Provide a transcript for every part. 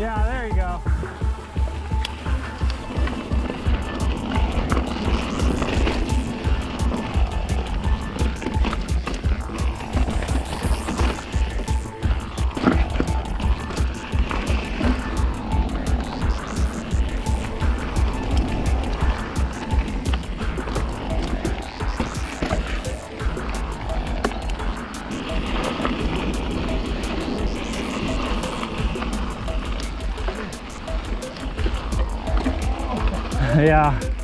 Yeah, there you go. Yeah. It's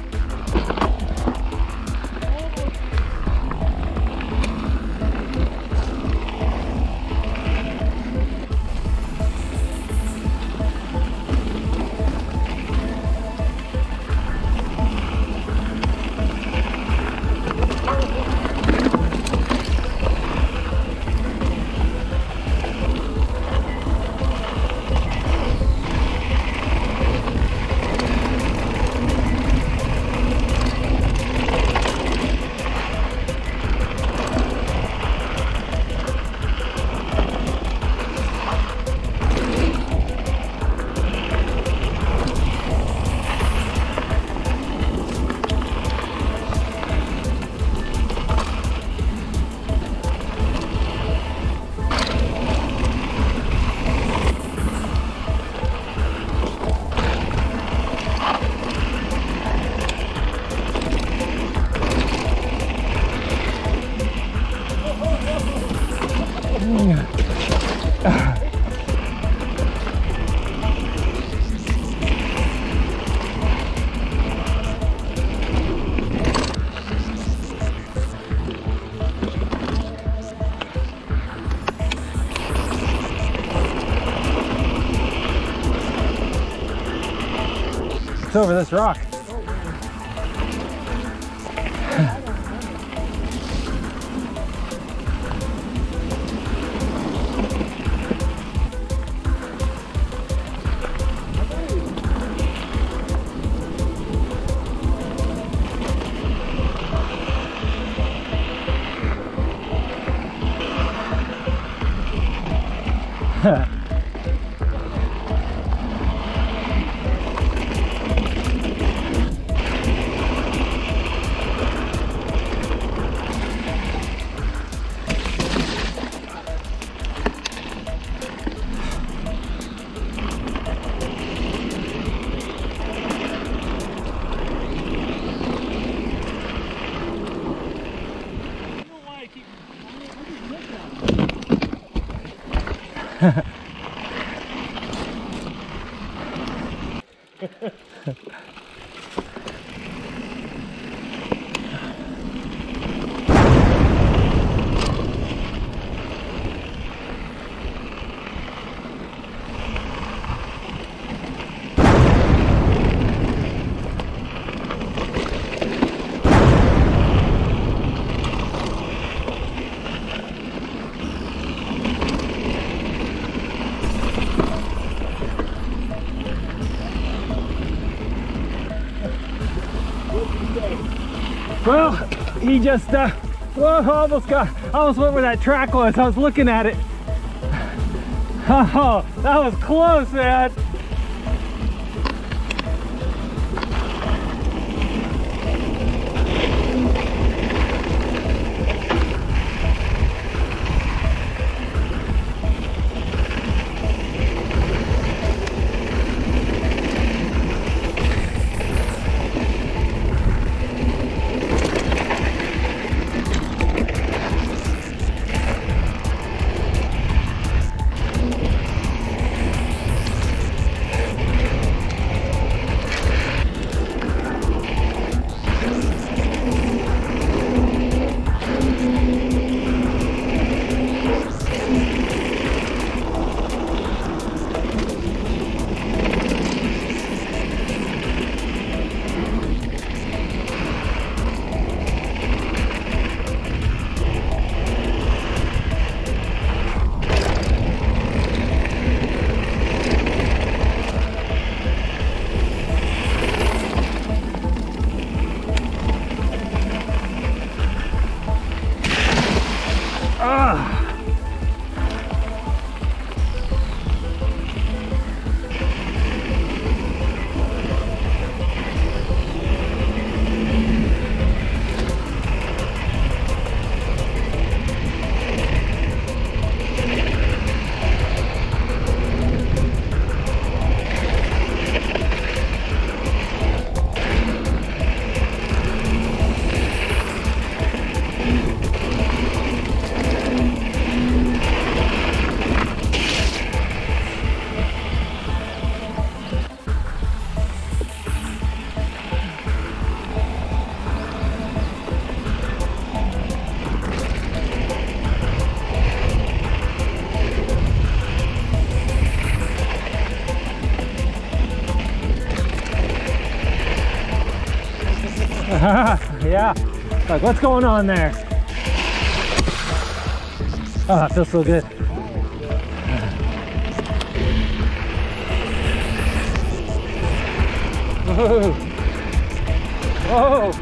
over this rock. Well, he just uh, well, almost got, almost went where that track was. I was looking at it. Oh, that was close, man. Like, what's going on there? Oh, it feels so good. Whoa. Whoa.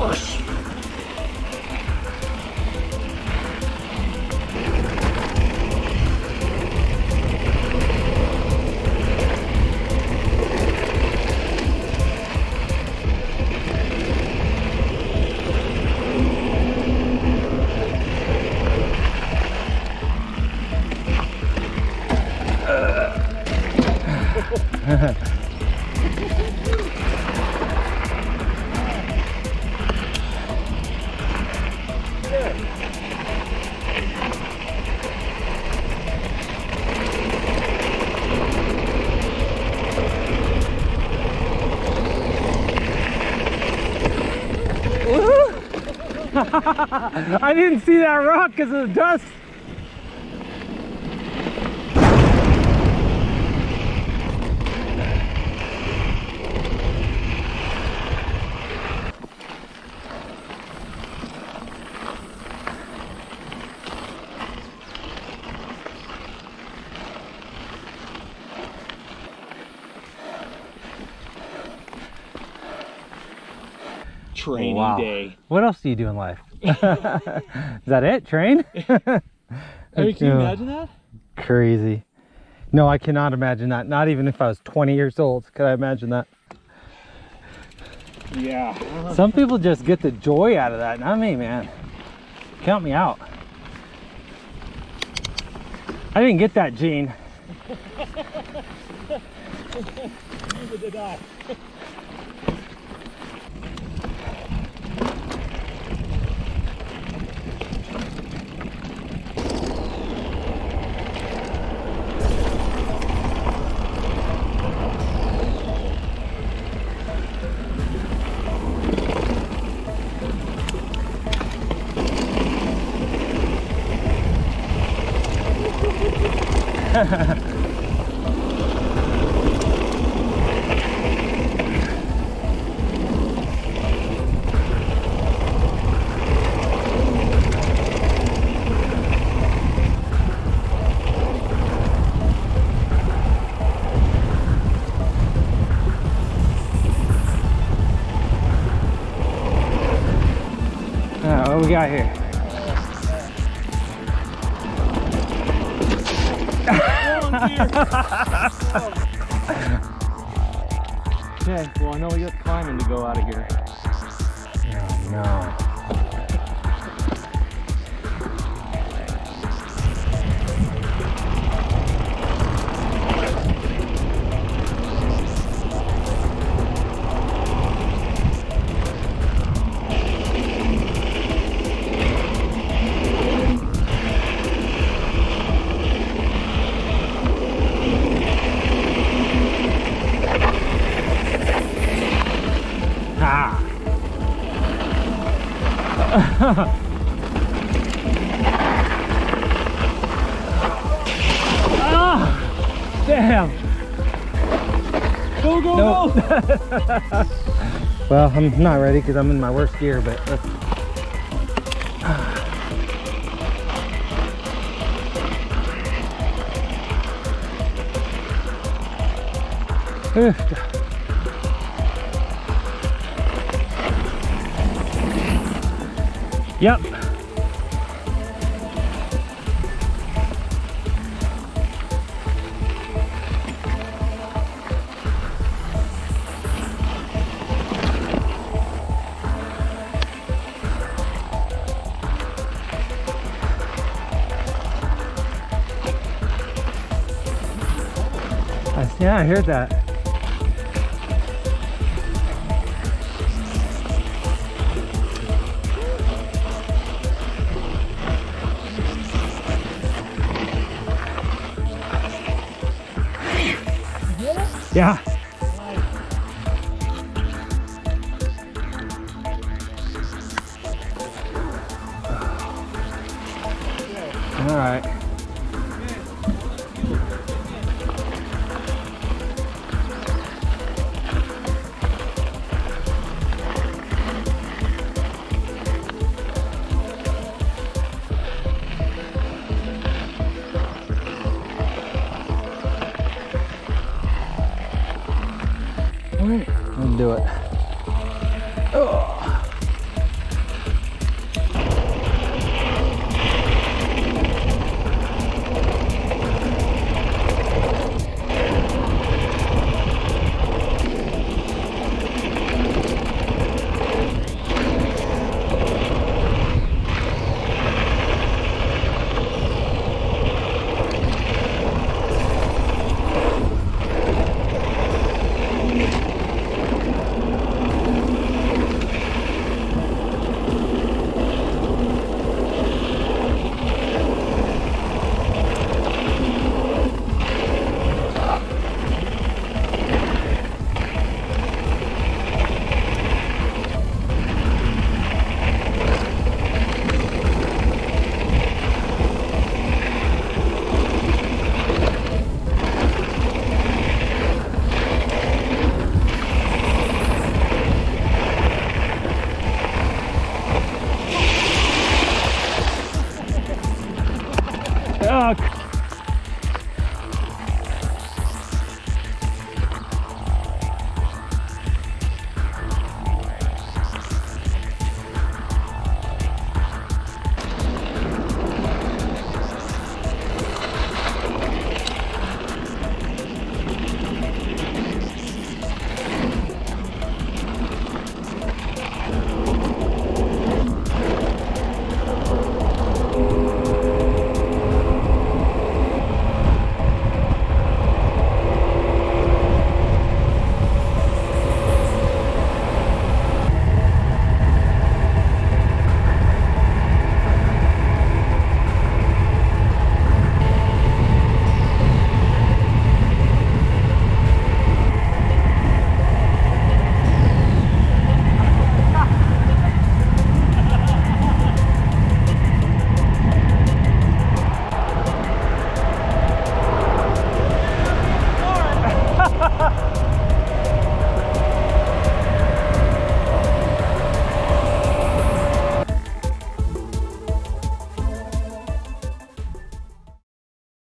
Whoosh. I didn't see that rock because of the dust. Training Wow. day. What else do you do in life? Is that it? Train? I mean, can you imagine that? Crazy. No, I cannot imagine that. Not even if I was 20 years old could I imagine that. Yeah. Some people just get the joy out of that. Not me, man. Count me out. I didn't get that, Gene. Neither did I. Uh, what we got here? Okay, well I know we got climbing to go out of here. Oh, no. Damn. Go, go, Nope. go! Well, I'm not ready because I'm in my worst gear, but let's. Yep. I- heard that. Yeah.